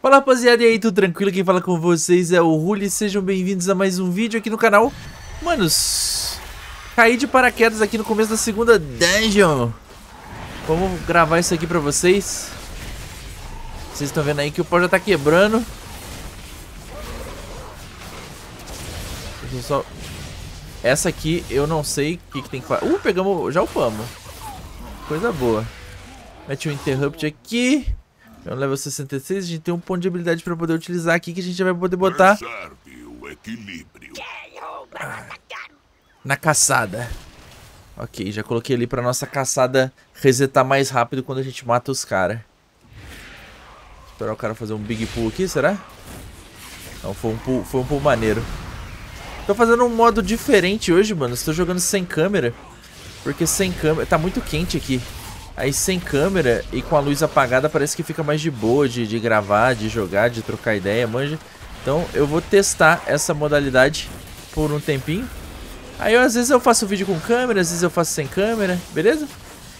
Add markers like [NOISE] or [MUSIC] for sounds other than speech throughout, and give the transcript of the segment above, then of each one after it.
Fala rapaziada, e aí, tudo tranquilo? Quem fala com vocês é o Ruli, sejam bem-vindos a mais um vídeo aqui no canal. Manos, caí de paraquedas aqui no começo da segunda dungeon. Vamos gravar isso aqui pra vocês. Vocês estão vendo aí que o pau já tá quebrando. Só... Essa aqui eu não sei o que, que tem que fazer Uh, pegamos, já upamos. Coisa boa. Mete um interrupt aqui é um level 66, a gente tem um ponto de habilidade pra poder utilizar aqui que a gente já vai poder botar na caçada. Ok, já coloquei ali pra nossa caçada resetar mais rápido quando a gente mata os caras. Esperar o cara fazer um big pull aqui, será? Não, foi um pull, foi um pull maneiro. Tô fazendo um modo diferente hoje, mano. Estou jogando sem câmera. Porque sem câmera... Tá muito quente aqui. Aí sem câmera e com a luz apagada parece que fica mais de boa de, de gravar, de jogar, de trocar ideia, manja. Então eu vou testar essa modalidade por um tempinho. Aí eu, às vezes eu faço vídeo com câmera, às vezes eu faço sem câmera, beleza?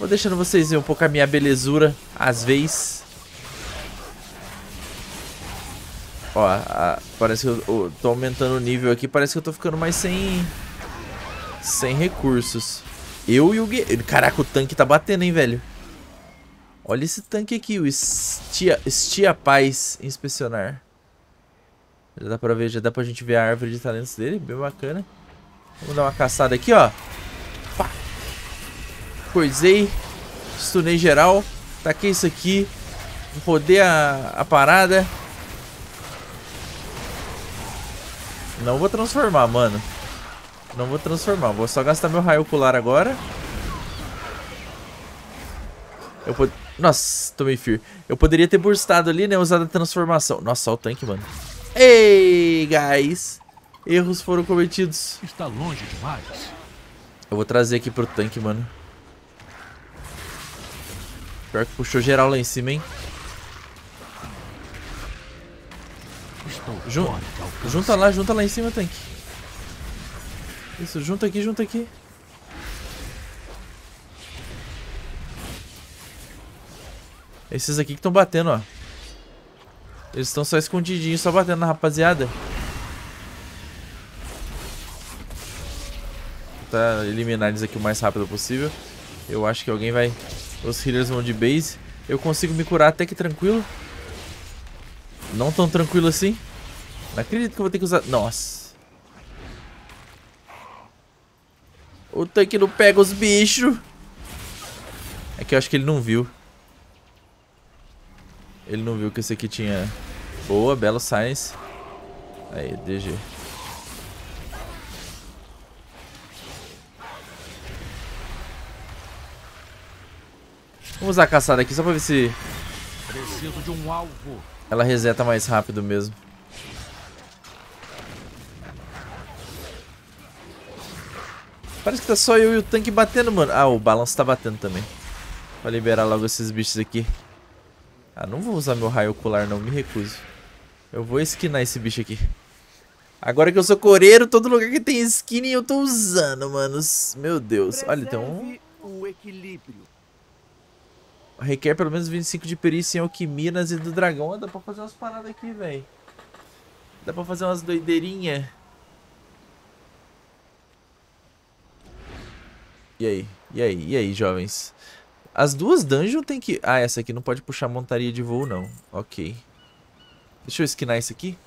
Vou deixando vocês verem um pouco a minha belezura, às vezes. Ó, a, parece que eu, eu tô aumentando o nível aqui, parece que eu tô ficando mais sem... Sem recursos. Eu e o. Caraca, o tanque tá batendo, hein, velho. Olha esse tanque aqui, o Estia, Estia Paz inspecionar. Já dá pra ver, já dá pra gente ver a árvore de talentos dele, bem bacana. Vamos dar uma caçada aqui, ó. Pá. Coisei. Stunei geral. Taquei isso aqui. Rodei a, a parada. Não vou transformar, mano. Não vou transformar. Vou só gastar meu raio ocular agora. Eu pod... Nossa, tomei fear. Eu poderia ter burstado ali, né? Usado a transformação. Nossa, olha o tanque, mano. Ei, guys. Erros foram cometidos. Está longe demais. Eu vou trazer aqui pro tanque, mano. Pior que puxou geral lá em cima, hein? Jun... Junta lá, junta lá em cima, tanque. Isso, junta aqui, junta aqui. Esses aqui que estão batendo, ó. Eles estão só escondidinhos, só batendo na rapaziada. Tá eliminar eles aqui o mais rápido possível. Eu acho que alguém vai... Os healers vão de base. Eu consigo me curar até que tranquilo. Não tão tranquilo assim. Não acredito que eu vou ter que usar... Nossa. O tanque não pega os bichos. É que eu acho que ele não viu. Ele não viu que esse aqui tinha... Boa, belo science. Aí, DG. Vamos usar a caçada aqui só pra ver se... Preciso de um alvo. Ela reseta mais rápido mesmo. Parece que tá só eu e o tanque batendo, mano. Ah, o balanço tá batendo também. Pra liberar logo esses bichos aqui. Ah, não vou usar meu raio ocular não, me recuso. Eu vou esquinar esse bicho aqui. Agora que eu sou coreiro, todo lugar que tem skin eu tô usando, manos. Meu Deus. Olha, tem um... Requer pelo menos 25 de perícia em alquimia nas do dragão. dá pra fazer umas paradas aqui, velho. Dá pra fazer umas doideirinhas. E aí? E aí? E aí, jovens? As duas dungeons tem que... Ah, essa aqui não pode puxar montaria de voo, não. Ok. Deixa eu esquinar isso aqui.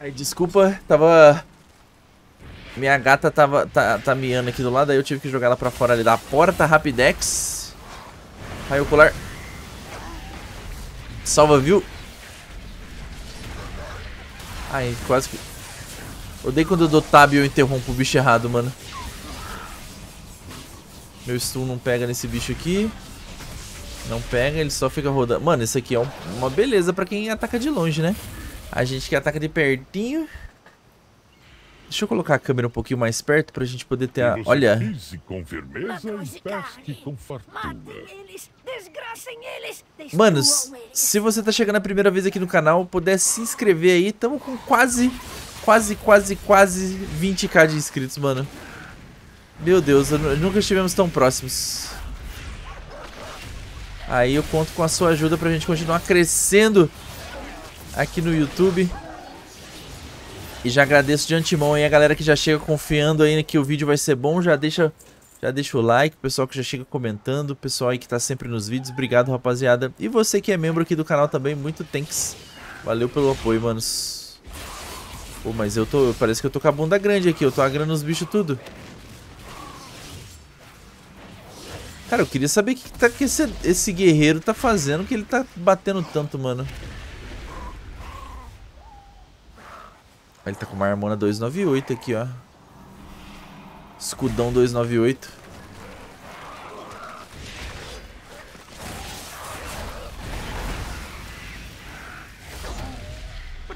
Ai, desculpa, tava... Minha gata tava, tá, tá miando aqui do lado, aí eu tive que jogar ela pra fora ali da porta, Rapidex. Raio ocular. Salva, viu? Ai, quase que... Odeio quando eu dou tab e eu interrompo o bicho errado, mano. Meu stun não pega nesse bicho aqui. Não pega, ele só fica rodando. Mano, isso aqui é um, uma beleza pra quem ataca de longe, né? A gente que ataca de pertinho. Deixa eu colocar a câmera um pouquinho mais perto pra gente poder ter a... Olha. Manos, se você tá chegando a primeira vez aqui no canal, puder se inscrever aí. Tamo com quase quase, quase, quase 20k de inscritos, mano. Meu Deus, eu nu- nunca estivemos tão próximos. Aí eu conto com a sua ajuda pra gente continuar crescendo aqui no YouTube. E já agradeço de antemão aí a galera que já chega confiando aí que o vídeo vai ser bom. Já deixa, já deixa o like, o pessoal que já chega comentando, o pessoal aí que tá sempre nos vídeos. Obrigado, rapaziada. E você que é membro aqui do canal também, muito thanks. Valeu pelo apoio, manos. Pô, mas eu tô, parece que eu tô com a bunda grande aqui, eu tô agrando os bichos tudo. Cara, eu queria saber o que, tá, que esse, esse guerreiro tá fazendo, que ele tá batendo tanto, mano. Ele tá com uma Harmona 298 aqui, ó. Escudão 298.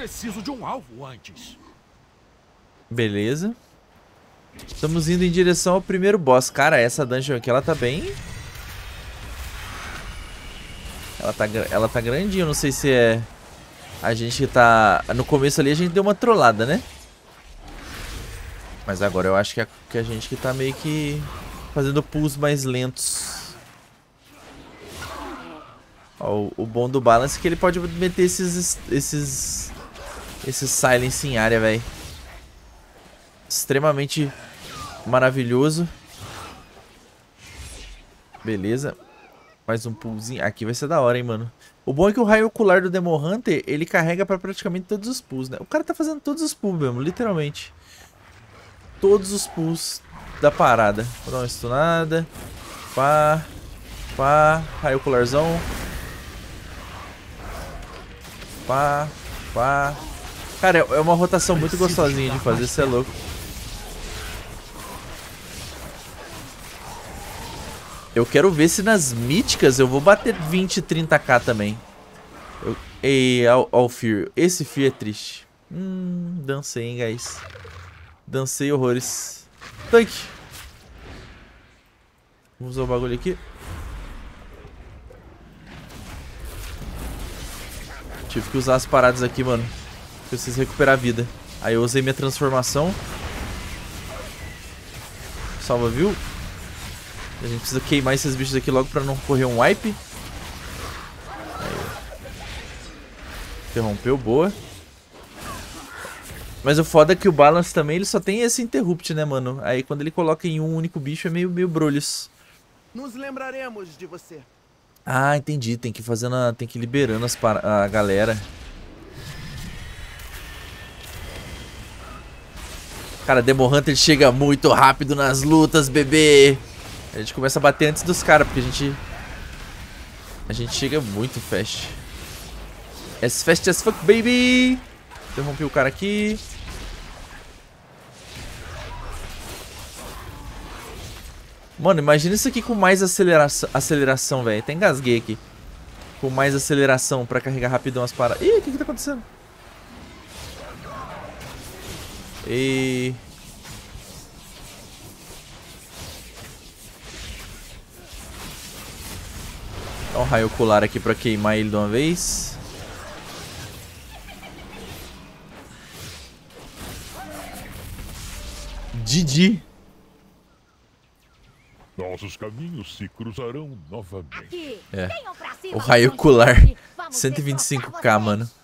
Preciso de um alvo antes. Beleza. Estamos indo em direção ao primeiro boss. Cara, essa dungeon aqui, ela tá bem... Ela tá, ela tá grandinha, não sei se é... A gente tá... No começo ali a gente deu uma trollada, né? Mas agora eu acho que é que a gente que tá meio que... Fazendo pulls mais lentos. Ó, o, o bom do balance é que ele pode meter esses... Esses... Esses silence em área, velho extremamente maravilhoso. Beleza. Mais um pullzinho. Aqui vai ser da hora, hein, mano. O bom é que o raio ocular do Demo Hunter, ele carrega pra praticamente todos os pulls, né? O cara tá fazendo todos os pulls mesmo, literalmente. Todos os pulls da parada. Vou dar uma stunada. Pá. Pá. Raio ocularzão. Pá. Pá. Cara, é é uma rotação muito gostosinha de fazer, você é louco. Eu quero ver se nas míticas eu vou bater 20, 30k também. Eu... Ei, ao, ao Fear. Esse Fear é triste. Hum, dancei, hein, guys. Dancei horrores. Tanque. Vamos usar o bagulho aqui. Tive que usar as paradas aqui, mano. Preciso recuperar a vida. Aí eu usei minha transformação. Salva, viu? A gente precisa queimar esses bichos aqui logo pra não correr um wipe. Aí. Interrompeu, boa. Mas o foda é que o balance também, ele só tem esse interrupt, né, mano? Aí quando ele coloca em um único bicho é meio, meio brolhos. Nos lembraremos de você. Ah, entendi. Tem que ir fazendo a, tem que liberando as para- a galera. Cara, Demon Hunter chega muito rápido nas lutas, bebê. A gente começa a bater antes dos caras, porque a gente... A gente chega muito fast. As fast as fuck, baby! Interrompi o cara aqui. Mano, imagina isso aqui com mais aceleração, aceleração velho. Até engasguei aqui. Com mais aceleração pra carregar rapidão as paradas. Ih, o que que tá acontecendo? E... Dá um raio ocular aqui pra queimar ele de uma vez. Didi. Nossos caminhos se cruzarão novamente. Aqui. É. O raio ocular. Gigante. Vamos 125k, derrotar mano. vocês.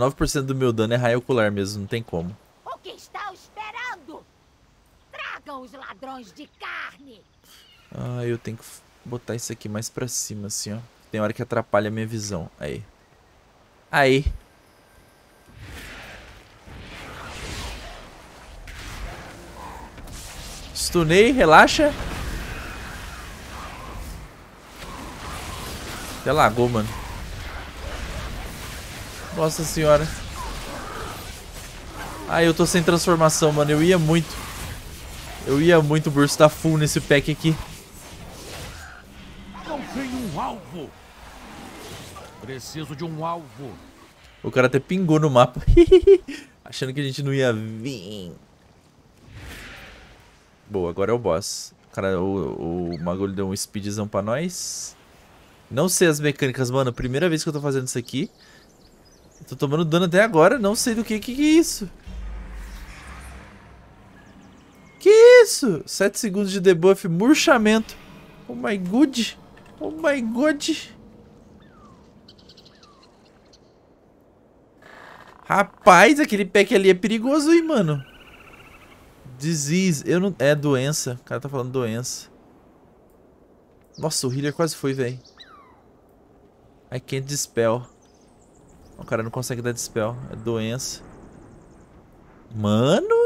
19% do meu dano é raio ocular mesmo, não tem como. Que estão esperando? Tragam os ladrões de carne. Ah, eu tenho que botar isso aqui mais pra cima, assim, ó. Tem hora que atrapalha a minha visão. Aí. Aí. Stunei, relaxa. Até lagou, mano. Nossa senhora. Ai, eu tô sem transformação, mano. Eu ia muito. Eu ia muito burstar full nesse pack aqui. Não tem um alvo. Preciso de um alvo. O cara até pingou no mapa. [LAUGHS] Achando que a gente não ia vir. Boa, agora é o boss. O cara, o, o Magulho deu um speedzão pra nós. Não sei as mecânicas, mano. Primeira vez que eu tô fazendo isso aqui. Tô tomando dano até agora. Não sei do que. Que que é isso? Que isso? 7 segundos de debuff, murchamento. Oh my god. Oh my god. Rapaz, aquele pack ali é perigoso, hein, mano. Disease. Eu não... É doença. O cara tá falando doença. Nossa, o healer quase foi, velho. I can't dispel. O cara não consegue dar dispel. É doença. Mano.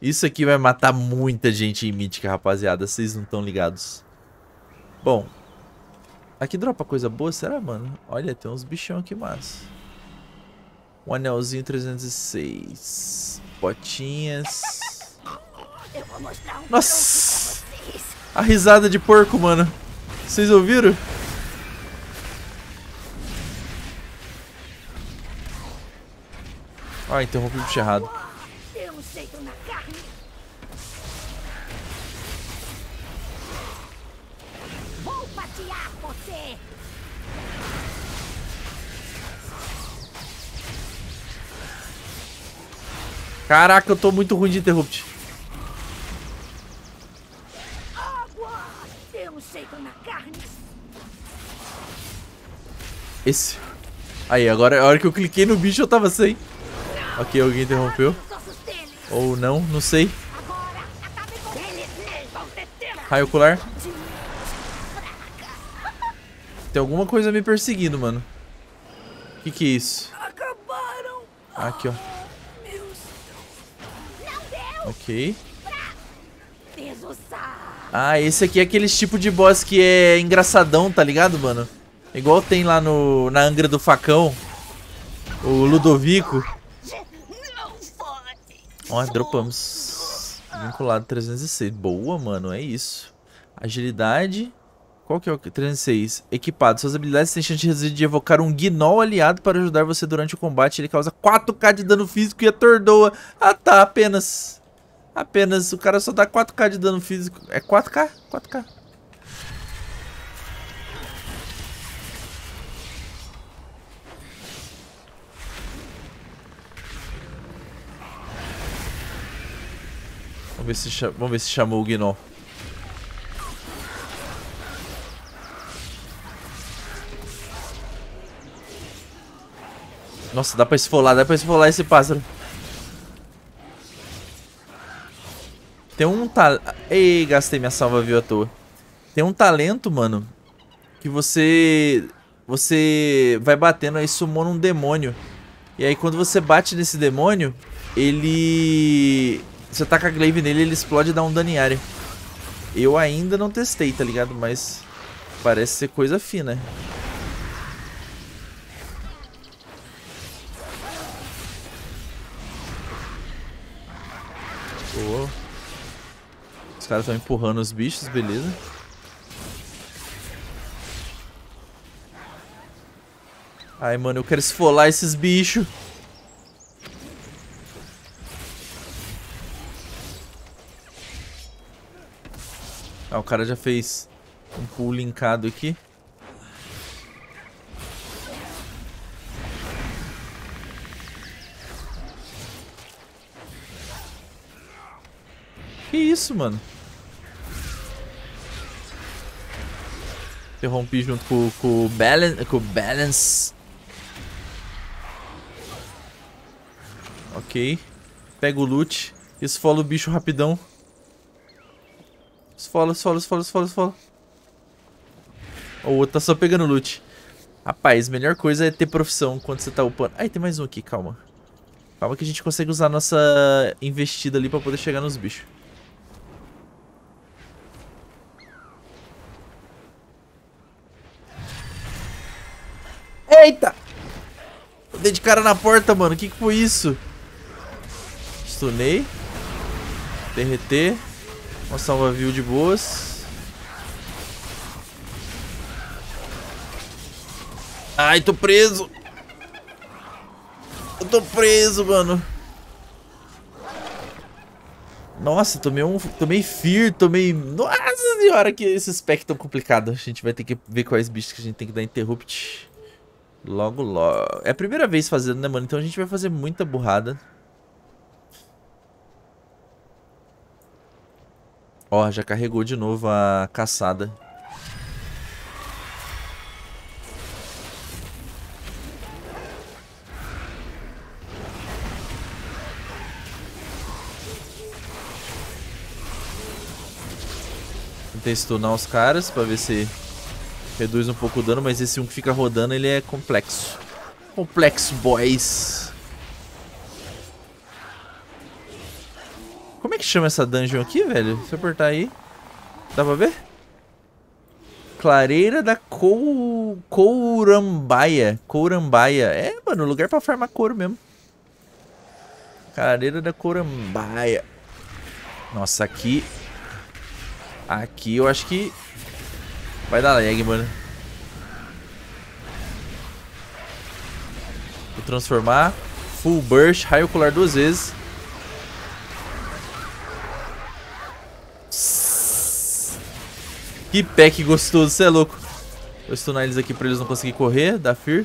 Isso aqui vai matar muita gente em Mítica, rapaziada. Vocês não estão ligados. Bom. Aqui dropa coisa boa, será, mano? Olha, tem uns bichão aqui massa. Um anelzinho 306. Botinhas. Nossa! A risada de porco, mano. Vocês ouviram? Ah, interrompi o bicho errado. Caraca, eu tô muito ruim de interrupt. Esse. Aí, agora a hora que eu cliquei no bicho eu tava sem. Ok, alguém interrompeu. Ou não, não sei. Raio ocular. Tem alguma coisa me perseguindo, mano. Que que é isso? Aqui, ó. Ok. Ah, esse aqui é aquele tipo de boss que é engraçadão, tá ligado, mano? Igual tem lá no na Angra do Facão. O Ludovico. Ó, dropamos. Vinculado 306. Boa, mano, é isso. Agilidade. Qual que é o 306? Equipado. Suas habilidades têm chance de evocar um Gnoll aliado para ajudar você durante o combate. Ele causa 4k de dano físico e atordoa. Ah tá, apenas. Apenas. O cara só dá 4k de dano físico. É 4k? 4k. Vamos ver se, vamos ver se chamou o Gnoll. Nossa, dá pra esfolar, dá pra esfolar esse pássaro. Tem um tal... Ei, gastei minha salva viu à toa. Tem um talento, mano, que você... Você vai batendo aí sumona um demônio. E aí quando você bate nesse demônio, ele... Você taca a glaive nele, ele explode e dá um dano em área. Eu ainda não testei, tá ligado? Mas parece ser coisa fina. Os caras estão empurrando os bichos, beleza. Ai, mano, eu quero esfolar esses bichos. Ah, o cara já fez um pull linkado aqui. Que isso, mano? Interrompi junto com, com o balance, com o balance. Ok. Pega o loot. Esfola o bicho rapidão. Esfola, esfola, esfola, esfola, esfola. O outro tá só pegando loot. Rapaz, melhor coisa é ter profissão quando você tá upando. Ai, tem mais um aqui, calma. Calma que a gente consegue usar a nossa investida ali pra poder chegar nos bichos. Eita! Eu dei de cara na porta, mano. O que, que foi isso? Stunei. Derreter. Uma salva view de boas. Ai, tô preso. Eu tô preso, mano. Nossa, tomei um. Tomei Fear, tomei. Nossa senhora, que esse spec tão complicado. A gente vai ter que ver quais bichos que a gente tem que dar interrupt. Logo, logo. É a primeira vez fazendo, né, mano? Então a gente vai fazer muita burrada. Ó, já carregou de novo a caçada. Tentei stunar os caras pra ver se reduz um pouco o dano, mas esse um que fica rodando ele é complexo. Complexo, boys. Como é que chama essa dungeon aqui, velho? Se eu apertar aí. Dá pra ver? Clareira da Cou... Courambaia. Courambaia. É, mano, lugar pra farmar couro mesmo. Clareira da Courambaia. Nossa, aqui... Aqui eu acho que... Vai dar lag, mano. Vou transformar. Full Burst, raio ocular duas vezes. Que pack gostoso, você é louco. Vou stunar eles aqui pra eles não conseguirem correr, da Fear.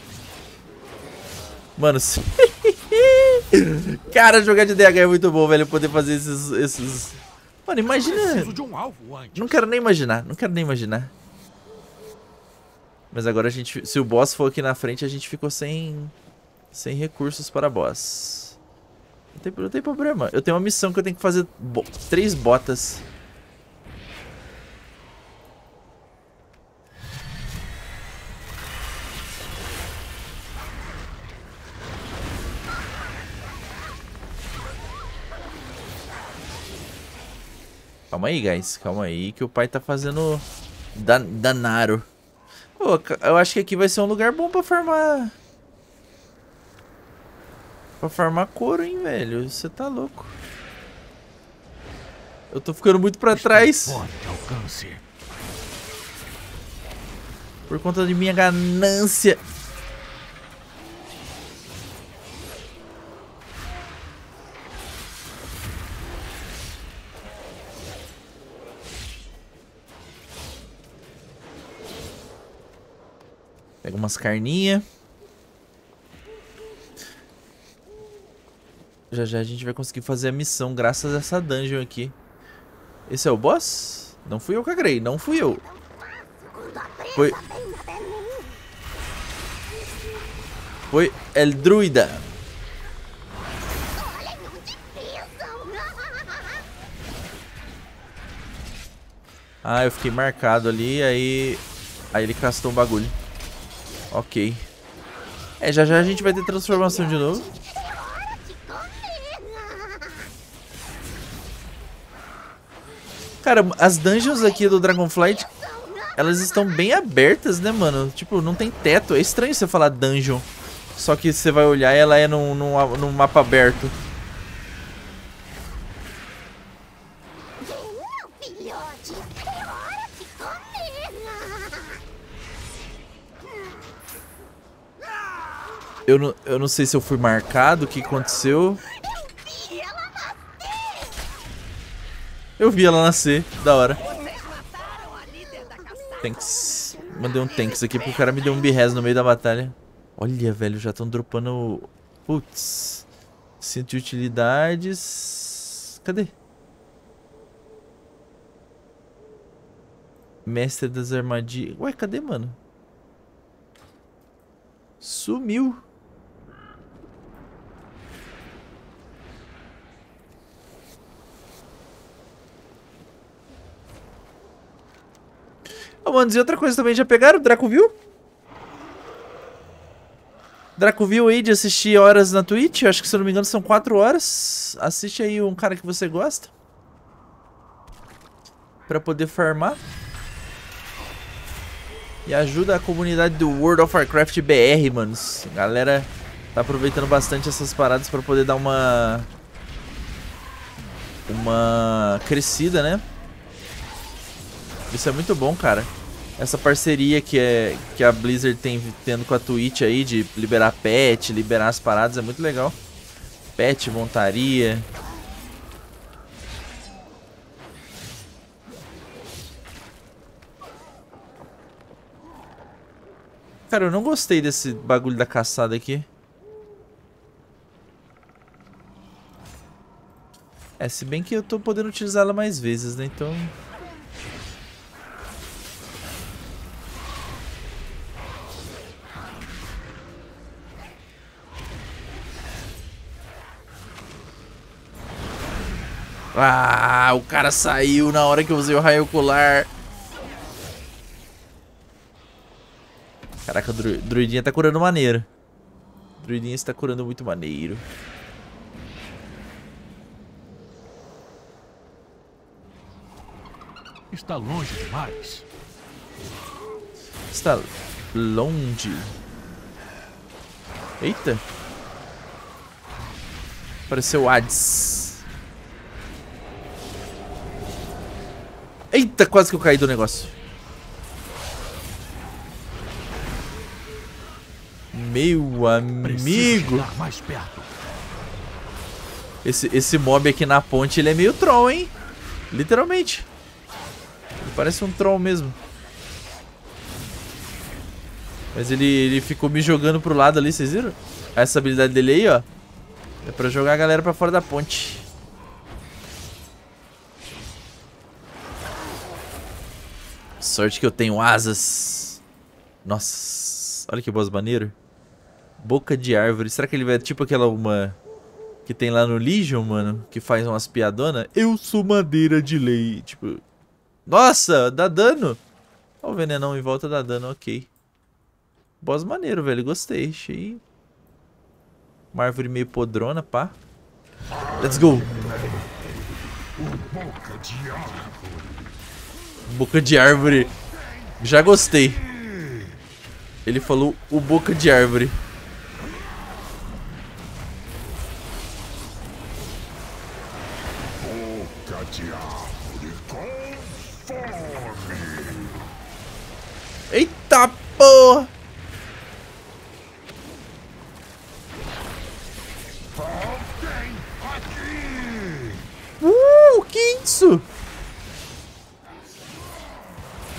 Mano, [LAUGHS] cara, jogar de DH é muito bom, velho. Poder fazer esses... esses... Mano, imagina... Não quero nem imaginar, não quero nem imaginar. Mas agora a gente... Se o boss for aqui na frente, a gente ficou sem... Sem recursos para boss. Não tem, não tem problema. Eu tenho uma missão que eu tenho que fazer bo três botas. Calma aí, guys. Calma aí que o pai tá fazendo dan danaro. Pô, eu acho que aqui vai ser um lugar bom pra farmar... Pra farmar couro, hein, velho. Você tá louco. Eu tô ficando muito pra trás. Por conta de minha ganância. Pega umas carninhas. Já já a gente vai conseguir fazer a missão graças a essa dungeon aqui. Esse é o boss? Não fui eu que agrei, não fui eu. Foi... Foi El Druida. Ah, eu fiquei marcado ali, aí... Aí ele castou um bagulho. Ok. É, já já a gente vai ter transformação de novo. Cara, as dungeons aqui do Dragonflight, elas estão bem abertas, né, mano? Tipo, não tem teto. É estranho você falar dungeon. Só que você vai olhar e ela é num, num, num mapa aberto. Eu não, eu não sei se eu fui marcado, o que aconteceu. Eu vi ela nascer, da hora. Tanks. Mandei um tanks aqui porque o cara me deu um birrez no meio da batalha. Olha, velho, já estão dropando... Putz. Cinto de utilidades... Cadê? Mestre das armadilhas... Ué, cadê, mano? Sumiu. Oh, mano, e outra coisa também, já pegaram o Dracoville? Dracoville aí de assistir horas na Twitch, acho que se eu não me engano são 4 horas. Assiste aí um cara que você gosta. Pra poder farmar. E ajuda a comunidade do World of Warcraft BR, manos. A galera tá aproveitando bastante essas paradas pra poder dar uma... Uma crescida, né? Isso é muito bom, cara. Essa parceria que, é, que a Blizzard tem tendo com a Twitch aí de liberar pet, liberar as paradas é muito legal. Pet, montaria. Cara, eu não gostei desse bagulho da caçada aqui. É, se bem que eu tô podendo utilizar ela mais vezes, né? Então... Ah, o cara saiu na hora que eu usei o raio ocular. Caraca, o dru druidinha tá curando maneiro. O druidinha está curando muito maneiro. Está longe demais. Está longe. Eita. Apareceu o Hades. Eita, quase que eu caí do negócio. Meu amigo. mais perto. Esse, esse mob aqui na ponte, ele é meio troll, hein? Literalmente. Ele parece um troll mesmo. Mas ele, ele ficou me jogando pro lado ali, vocês viram? Essa habilidade dele aí, ó. É pra jogar a galera pra fora da ponte. Sorte que eu tenho asas. Nossa, olha que boss maneiro. Boca de árvore. Será que ele vai tipo aquela uma que tem lá no Legion, mano? Que faz umas piadonas? Eu sou madeira de lei. Tipo... Nossa, dá dano. Olha o venenão em volta dá dano, ok. Boss maneiro, velho. Gostei. Achei uma árvore meio podrona, pá. Let's go. Boca de árvore. Já gostei. Ele falou o boca de árvore. Boca de árvore com fome. Eita porra! Uh, que isso?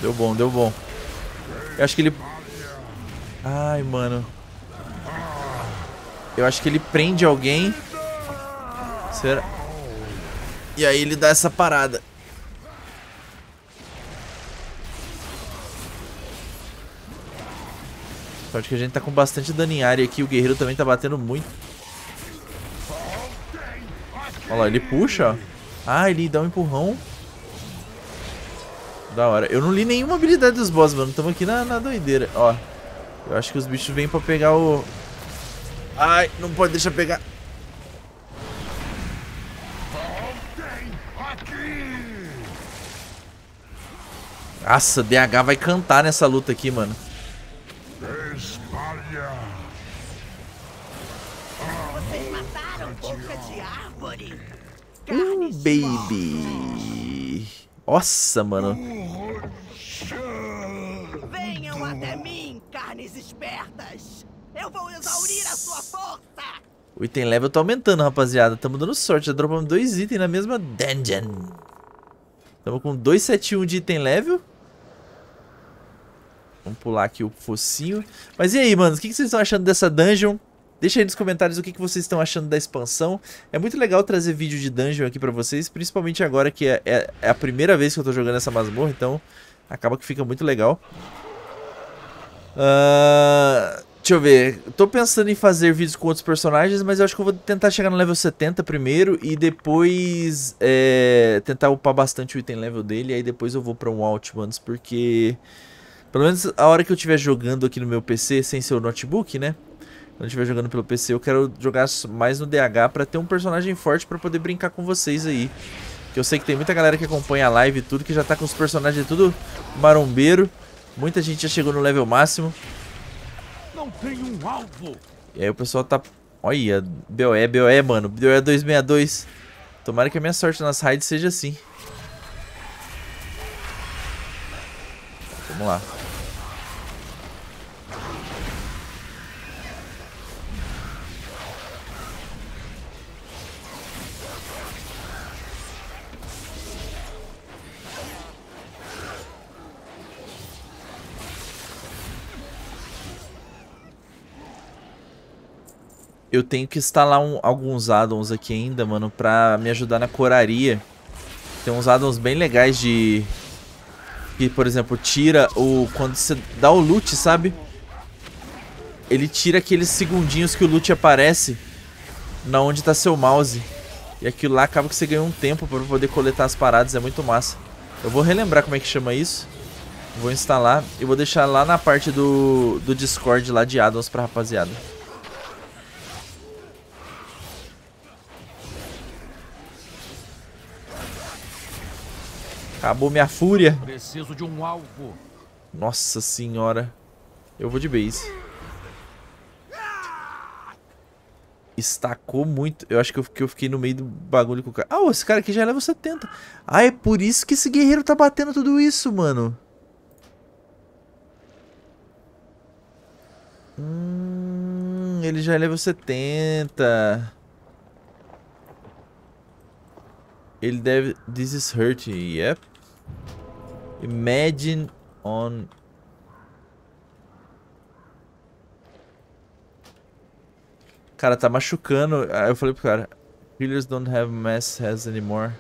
Deu bom, deu bom. Eu acho que ele... Ai, mano. Eu acho que ele prende alguém. Será? E aí ele dá essa parada. Sorte que a gente tá com bastante dano em área aqui. O guerreiro também tá batendo muito. Olha lá, ele puxa. Ah, ele dá um empurrão. Da hora. Eu não li nenhuma habilidade dos boss, mano. Estamos aqui na, na doideira. Ó. Eu acho que os bichos vêm pra pegar o... Ai, não pode deixar pegar. Nossa, DH vai cantar nessa luta aqui, mano. Árvore. Uh, baby. Nossa, mano. Venham até mim, carnes espertas. Eu vou exaurir a sua força. O item level tá aumentando, rapaziada. Tamo dando sorte. Já dropamos dois itens na mesma dungeon. Tamo com 271 de item level. Vamos pular aqui o focinho. Mas e aí, mano? O que vocês estão achando dessa dungeon? Deixa aí nos comentários o que que vocês estão achando da expansão. É muito legal trazer vídeo de dungeon aqui pra vocês. Principalmente agora que é, é- é a primeira vez que eu tô jogando essa masmorra. Então, acaba que fica muito legal. Ah, deixa eu ver. Tô pensando em fazer vídeos com outros personagens, mas eu acho que eu vou tentar chegar no level 70 primeiro e depois é, tentar upar bastante o item level dele. E aí depois eu vou pra um Outmans, porque pelo menos a hora que eu estiver jogando aqui no meu PC, sem ser o notebook, né? Quando eu estiver jogando pelo PC, eu quero jogar mais no DH pra ter um personagem forte pra poder brincar com vocês aí. Que eu sei que tem muita galera que acompanha a live e tudo, que já tá com os personagens tudo marombeiro. Muita gente já chegou no level máximo. Não tem um alvo. E aí o pessoal tá... Olha, BOE, BOE, mano. BOE 262. Tomara que a minha sorte nas raids seja assim. Vamos lá. Eu tenho que instalar um, alguns addons aqui ainda, mano, pra me ajudar na coraria. Tem uns addons bem legais de... Que, por exemplo, tira o... Quando você dá o loot, sabe? Ele tira aqueles segundinhos que o loot aparece na onde tá seu mouse. E aquilo lá acaba que você ganha um tempo pra poder coletar as paradas, é muito massa. Eu vou relembrar como é que chama isso. Vou instalar e vou deixar lá na parte do, do Discord lá de addons pra rapaziada. Acabou minha fúria. Preciso de um alvo. Nossa senhora. Eu vou de base. Estacou muito. Eu acho que eu, que eu fiquei no meio do bagulho com o cara. Ah, esse cara aqui já leva 70. Ah, é por isso que esse guerreiro tá batendo tudo isso, mano. Hum, ele já é level 70. Ele deve... This is hurting, yep. Imagine on... Cara, tá machucando. Aí eu falei pro cara, healers don't have mass has anymore.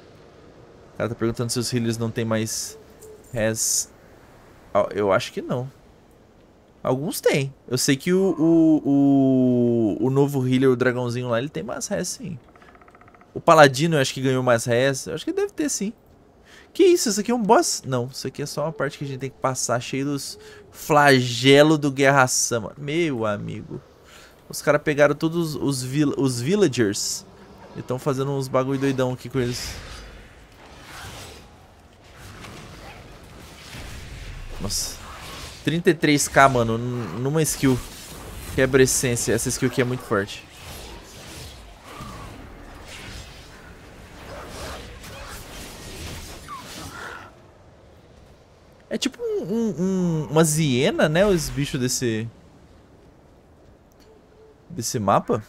O cara tá perguntando se os healers não tem mais has. Eu acho que não. Alguns tem. Eu sei que o, o, o, o novo healer, o dragãozinho lá, ele tem mais res sim. O paladino eu acho que ganhou mais res. Eu acho que deve ter sim. Que isso? Isso aqui é um boss? Não, isso aqui é só uma parte que a gente tem que passar cheio dos flagelos do Guerra Sama. Meu amigo. Os caras pegaram todos os, vil os villagers e estão fazendo uns bagulho doidão aqui com eles. Nossa. 33k, mano, numa skill. Quebra essência. Essa skill aqui é muito forte. É tipo um, um, uma hiena, né? Os bichos desse desse mapa?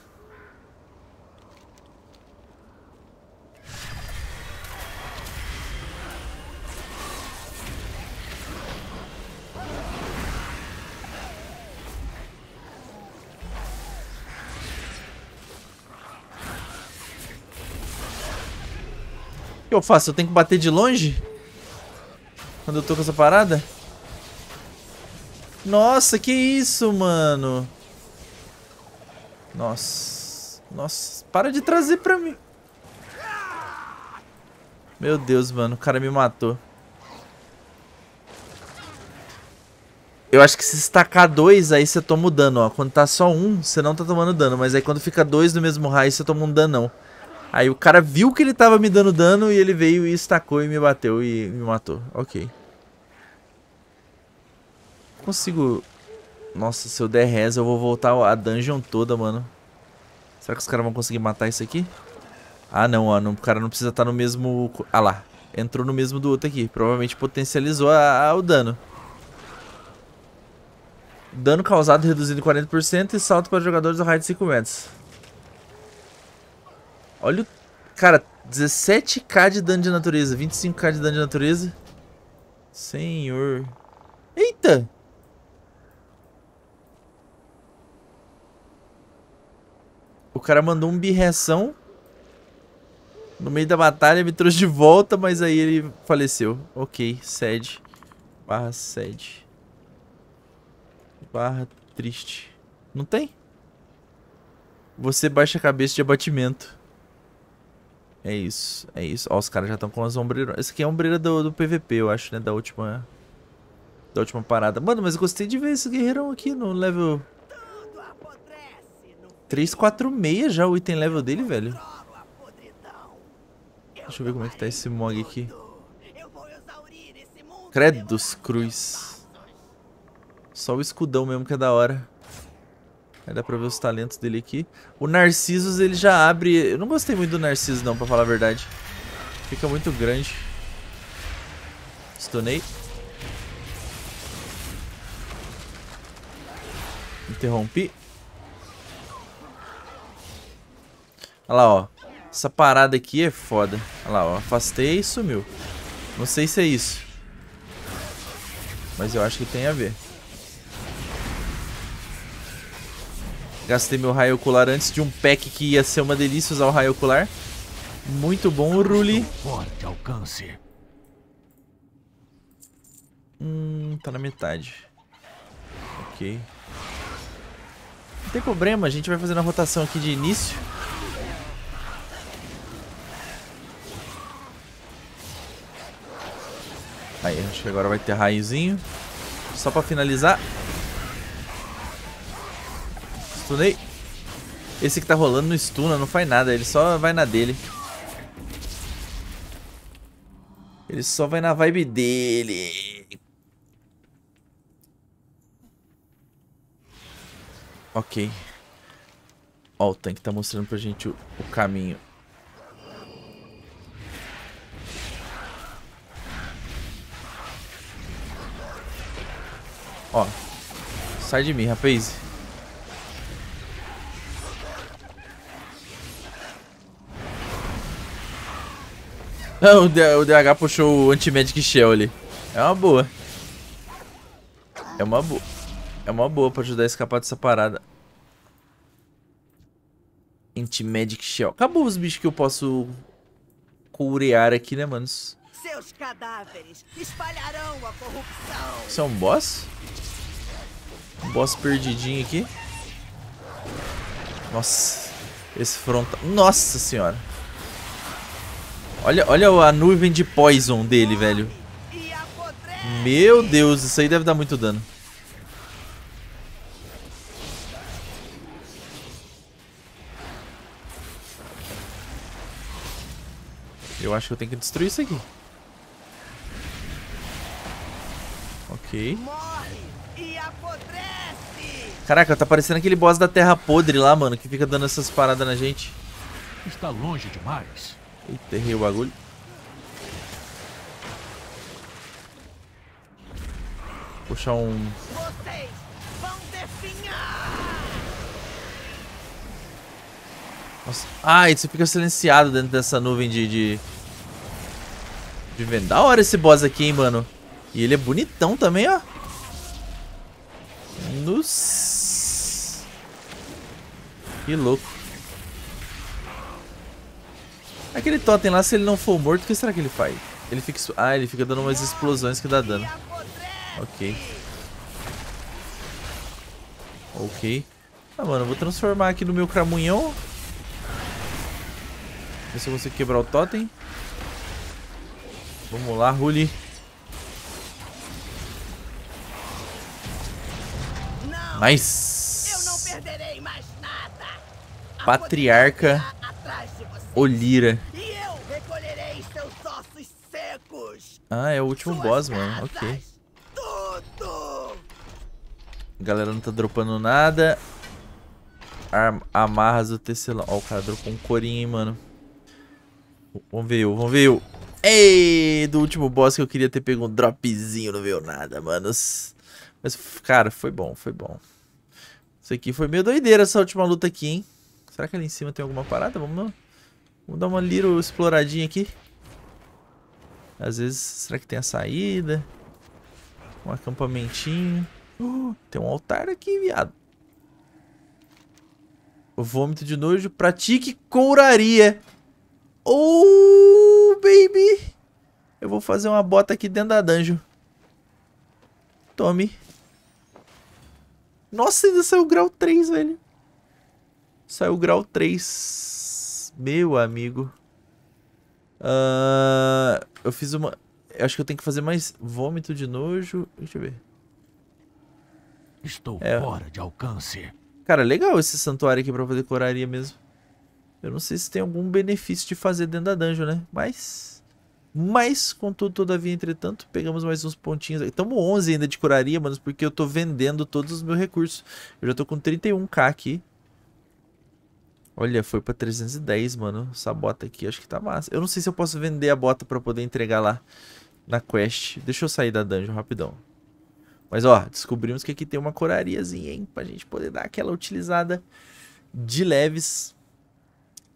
O que eu faço? Eu tenho que bater de longe? Quando eu tô com essa parada? Nossa, que isso, mano? Nossa. Nossa. Para de trazer pra mim. Meu Deus, mano. O cara me matou. Eu acho que se estacar dois, aí você toma o dano, ó. Quando tá só um, você não tá tomando dano. Mas aí quando fica dois no mesmo raio, você toma um danão. Aí o cara viu que ele tava me dando dano e ele veio e estacou e me bateu e me matou. Ok. Consigo nossa, se eu der res, eu vou voltar a dungeon toda, mano. Será que os caras vão conseguir matar isso aqui? Ah, não, ó. Não, o cara não precisa estar no mesmo... Ah lá. Entrou no mesmo do outro aqui. Provavelmente potencializou a, a, o dano. Dano causado reduzido em 40% e salto para jogadores do raio de 5 metros. Olha o... Cara, 17k de dano de natureza. 25k de dano de natureza. Senhor. Eita! O cara mandou um birreção. No meio da batalha me trouxe de volta, mas aí ele faleceu. Ok, sede. Barra sede. Barra triste. Não tem? Você baixa a cabeça de abatimento. É isso, é isso. Ó, os caras já estão com as ombreiras. Esse aqui é a ombreira do, do PVP, eu acho, né? Da última... Da última parada. Mano, mas eu gostei de ver esse guerreirão aqui no level 346 já o item level dele, velho. Deixa eu ver como é que tá esse mog aqui. Credos cruz. Só o escudão mesmo que é da hora. Aí dá pra ver os talentos dele aqui. O Narcissus ele já abre... Eu não gostei muito do Narcissus não, pra falar a verdade. Fica muito grande. Stunei. Interrompi. Olha lá, ó. Essa parada aqui é foda. Olha lá, ó. Afastei e sumiu. Não sei se é isso. Mas eu acho que tem a ver. Gastei meu raio ocular antes de um pack que ia ser uma delícia usar o raio ocular. Muito bom, Ruli. De alcance. Hum, tá na metade. Ok. Não tem problema, a gente vai fazendo a rotação aqui de início. Aí, acho que agora vai ter raiozinho. Só pra finalizar. Stunei. Esse que tá rolando no stuna não faz nada, ele só vai na dele. Ele só vai na vibe dele. Ok. Ó, o tanque tá mostrando pra gente o, o caminho. Ó. Sai de mim, rapaz. Ah, [LAUGHS] o DH puxou o Anti-Magic Shell ali. É uma boa. É uma boa. É uma boa pra ajudar a escapar dessa parada. Anti-Magic Shell. Acabou os bichos que eu posso curear aqui, né, manos? Seus cadáveres espalharão a corrupção. Isso é um boss? Um boss perdidinho aqui. Nossa. Esse frontal... Nossa senhora. Olha, olha a nuvem de poison dele, velho. Meu Deus, isso aí deve dar muito dano. Eu acho que eu tenho que destruir isso aqui. Ok. Caraca, tá parecendo aquele boss da Terra Podre lá, mano, que fica dando essas paradas na gente. Está longe demais. Eita, errei o bagulho. Puxar um... Vocês vão definhar. Nossa. Ah, isso fica silenciado dentro dessa nuvem de... De, de vento. Da hora esse boss aqui, hein, mano. E ele é bonitão também, ó. Nos... Que louco. Aquele totem lá, se ele não for morto, o que será que ele faz? Ele fica... Ah, ele fica dando umas explosões que dá dano. Ok. Ok. Ah, mano, eu vou transformar aqui no meu cramunhão. Ver se eu consigo quebrar o totem. Vamos lá, Ruli. Nice. eu não perderei mais nada. A Patriarca poder está atrás de você. Olira. Ah, é o último boss, mano. Ok. Tudo. Galera não tá dropando nada. Arm amarras do tecelão. Ó, o cara dropou um corinho, hein, mano. Vamos ver eu, vamos ver eu. Ei, do último boss que eu queria ter pego um dropzinho, não veio nada, manos. Mas, cara, foi bom, foi bom. Isso aqui foi meio doideira essa última luta aqui, hein. Será que ali em cima tem alguma parada? Vamos, vamos dar uma little exploradinha aqui. Às vezes, será que tem a saída? Um acampamentinho. Uh, tem um altar aqui, viado. O vômito de nojo. Pratique couraria. Oh, baby. Eu vou fazer uma bota aqui dentro da dungeon. Tome. Nossa, ainda saiu grau 3, velho. Saiu grau 3. Meu amigo. Ah, eu fiz uma... Eu acho que eu tenho que fazer mais vômito de nojo. Deixa eu ver. Estou É. fora de alcance. Cara, legal esse santuário aqui pra fazer coraria mesmo. Eu não sei se tem algum benefício de fazer dentro da dungeon, né? Mas... Mas, contudo, todavia, entretanto, pegamos mais uns pontinhos. Estamos 11 ainda de coraria, manos, porque eu tô vendendo todos os meus recursos. Eu já tô com 31k aqui. Olha, foi pra 310, mano. Essa bota aqui, acho que tá massa. Eu não sei se eu posso vender a bota pra poder entregar lá na quest. Deixa eu sair da dungeon rapidão. Mas, ó, descobrimos que aqui tem uma corariazinha, hein? Pra gente poder dar aquela utilizada de leves.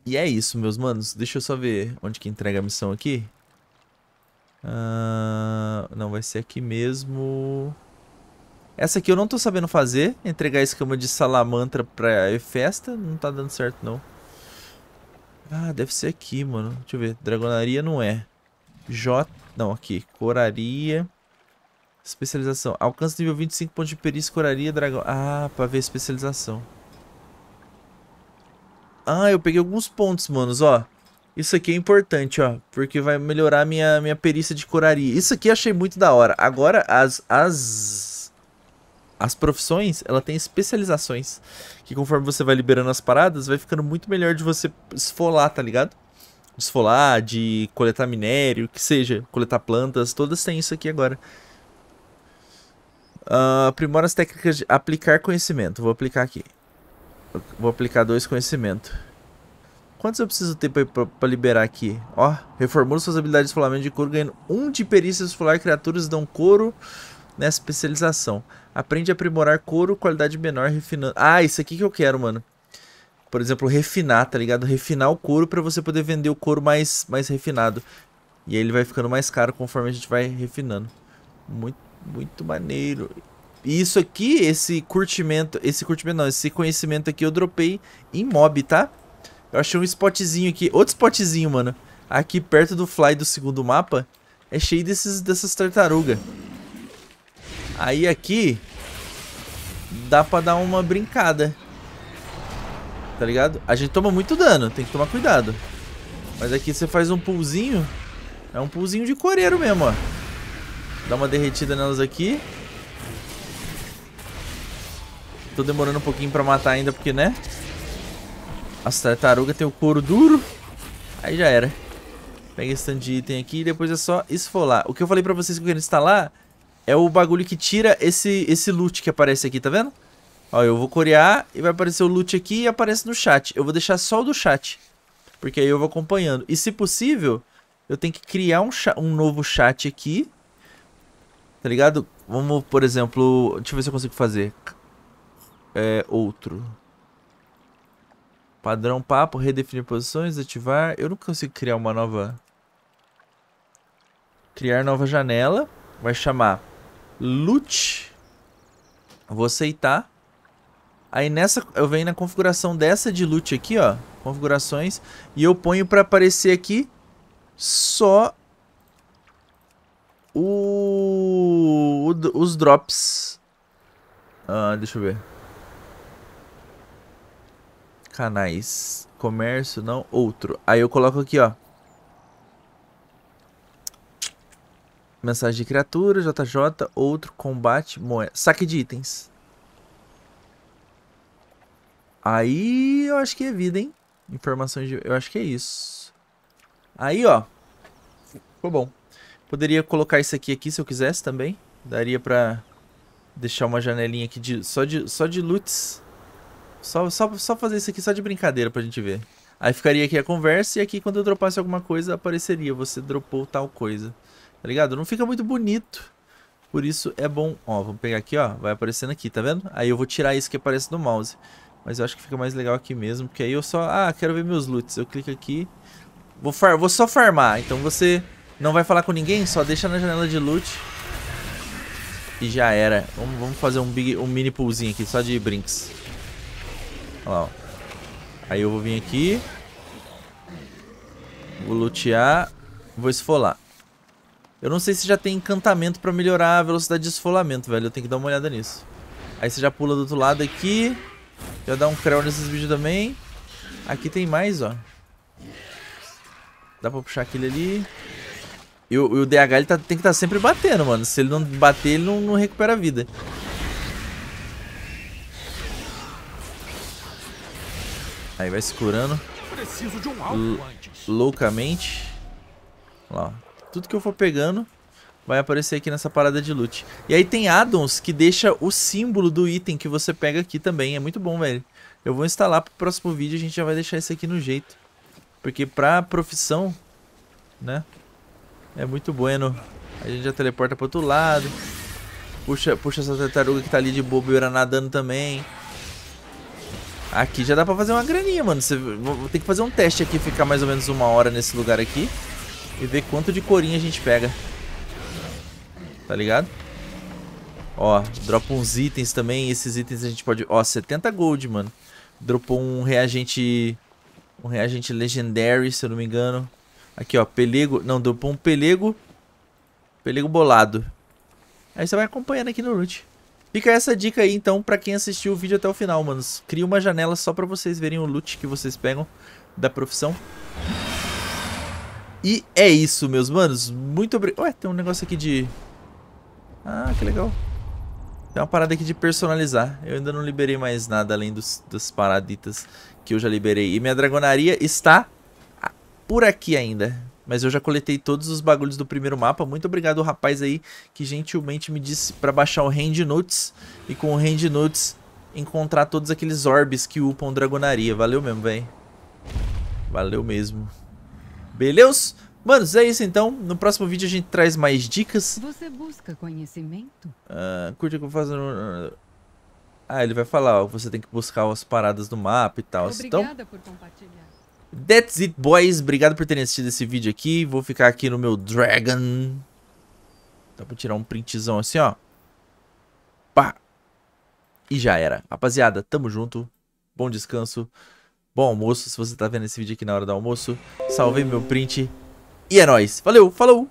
E é isso, meus manos. Deixa eu só ver onde que entrega a missão aqui. Ah, não, vai ser aqui mesmo. Essa aqui eu não tô sabendo fazer. Entregar a escama de salamandra pra festa. Não tá dando certo, não. Ah, deve ser aqui, mano. Deixa eu ver. Dragonaria não é. J... Não, aqui. Coraria. Especialização. Alcance nível 25 pontos de perícia, coraria, dragão. Ah, pra ver especialização. Ah, eu peguei alguns pontos, manos, ó. Isso aqui é importante, ó. Porque vai melhorar minha, minha perícia de coraria. Isso aqui eu achei muito da hora. Agora, as... as as profissões, ela tem especializações. Que conforme você vai liberando as paradas, vai ficando muito melhor de você esfolar, tá ligado? Desfolar, de coletar minério, que seja, coletar plantas, todas têm isso aqui agora. Uh, aprimora as técnicas de aplicar conhecimento. Vou aplicar aqui. Vou aplicar dois conhecimentos. Quantos eu preciso ter para liberar aqui? Ó, reformula suas habilidades de esfolamento de couro, ganhando um de perícia esfolar. Criaturas dão couro nessa especialização. Aprende a aprimorar couro, qualidade menor, refinando. Ah, isso aqui que eu quero, mano. Por exemplo, refinar, tá ligado? Refinar o couro para você poder vender o couro mais, mais refinado. E aí ele vai ficando mais caro conforme a gente vai refinando. Muito, muito maneiro. E isso aqui, esse curtimento, esse curtimento não, esse conhecimento aqui eu dropei em mob, tá? Eu achei um spotzinho aqui, outro spotzinho, mano. Aqui perto do fly do segundo mapa, é cheio desses, dessas tartarugas. Aí aqui dá pra dar uma brincada. Tá ligado? A gente toma muito dano, tem que tomar cuidado. Mas aqui você faz um pulzinho. É um pulzinho de coreiro mesmo, ó. Dá uma derretida nelas aqui. Tô demorando um pouquinho pra matar ainda, porque, né? As tartarugas tem o couro duro. Aí já era. Pega esse tanto de item aqui e depois é só esfolar. O que eu falei pra vocês que eu quero instalar é o bagulho que tira esse, esse loot que aparece aqui, tá vendo? Ó, eu vou corear e vai aparecer o loot aqui e aparece no chat. Eu vou deixar só o do chat, porque aí eu vou acompanhando. E se possível, eu tenho que criar um, um novo chat aqui, tá ligado? Vamos, por exemplo, deixa eu ver se eu consigo fazer. É, outro. Padrão papo, redefinir posições, ativar. Eu não consigo criar uma nova... Criar nova janela. Vai chamar Loot. Vou aceitar. Aí nessa, eu venho na configuração dessa de loot aqui, ó. Configurações. E eu ponho pra aparecer aqui só o, o os drops. Ah, deixa eu ver. Canais. Comércio, não. Outro. Aí eu coloco aqui, ó. Mensagem de criatura, JJ, outro, combate, moeda. Saque de itens. Aí eu acho que é vida, hein? Informações de... Eu acho que é isso. Aí, ó. Ficou bom. Poderia colocar isso aqui, aqui se eu quisesse também. Daria pra deixar uma janelinha aqui de, só, de, só de loots. Só, só, só fazer isso aqui só de brincadeira pra gente ver. Aí ficaria aqui a conversa e aqui quando eu dropasse alguma coisa apareceria. Você dropou tal coisa. Tá ligado? Não fica muito bonito. Por isso é bom. Ó, vamos pegar aqui, ó. Vai aparecendo aqui, tá vendo? Aí eu vou tirar isso que aparece no mouse. Mas eu acho que fica mais legal aqui mesmo. Porque aí eu só... Ah, quero ver meus loots. Eu clico aqui. Vou, far... vou só farmar. Então você não vai falar com ninguém. Só deixa na janela de loot. E já era. Vamos, fazer um, big, um mini poolzinho aqui. Só de brinks. Olha lá, ó. Aí eu vou vir aqui. Vou lutear. Vou esfolar. Eu não sei se já tem encantamento pra melhorar a velocidade de esfolamento, velho. Eu tenho que dar uma olhada nisso. Aí você já pula do outro lado aqui. Já dá um creu nesses vídeos também. Aqui tem mais, ó. Dá pra puxar aquele ali. E o, e o DH ele tá, tem que estar tá sempre batendo, mano. Se ele não bater, ele não, não recupera a vida. Aí vai se curando. Preciso de um loucamente. Olha lá, tudo que eu for pegando vai aparecer aqui nessa parada de loot. E aí tem addons que deixa o símbolo do item que você pega aqui também. É muito bom, velho. Eu vou instalar pro próximo vídeo, a gente já vai deixar isso aqui no jeito. Porque pra profissão, né, é muito bueno. A gente já teleporta pro outro lado. Puxa, puxa essa tartaruga que tá ali de bobeira nadando também. Aqui já dá pra fazer uma graninha, mano. Você, vou ter que fazer um teste aqui, ficar mais ou menos uma hora nesse lugar aqui. E ver quanto de corinha a gente pega. Tá ligado? Ó, dropa uns itens também. Esses itens a gente pode... Ó, 70 gold, mano. Dropou um reagente... Um reagente legendary, se eu não me engano. Aqui, ó, pelego... Não, dropou um pelego... Pelego bolado. Aí você vai acompanhando aqui no loot. Fica essa dica aí, então, pra quem assistiu o vídeo até o final, manos. Cria uma janela só pra vocês verem o loot que vocês pegam da profissão. E é isso, meus manos. Muito obrigado. Ué, tem um negócio aqui de... Ah, que legal. Tem uma parada aqui de personalizar. Eu ainda não liberei mais nada além dos, das paraditas que eu já liberei. E minha dragonaria está por aqui ainda. Mas eu já coletei todos os bagulhos do primeiro mapa. Muito obrigado rapaz aí que gentilmente me disse para baixar o Hand Notes. E com o Hand Notes encontrar todos aqueles orbes que upam dragonaria. Valeu mesmo, velho. Valeu mesmo. Beleza? Manos, é isso então. No próximo vídeo a gente traz mais dicas. Você busca conhecimento? Uh, curte o que eu faço no... Ah, ele vai falar, ó, você tem que buscar as paradas do mapa e tal. Então, Obrigada então, por compartilhar. That's it, boys. Obrigado por terem assistido esse vídeo aqui. Vou ficar aqui no meu Dragon. Dá pra tirar um printzão assim, ó. Pá. E já era. Rapaziada, tamo junto. Bom descanso. Bom almoço, se você tá vendo esse vídeo aqui na hora do almoço. Salvei meu print. E é nóis. Valeu, falou!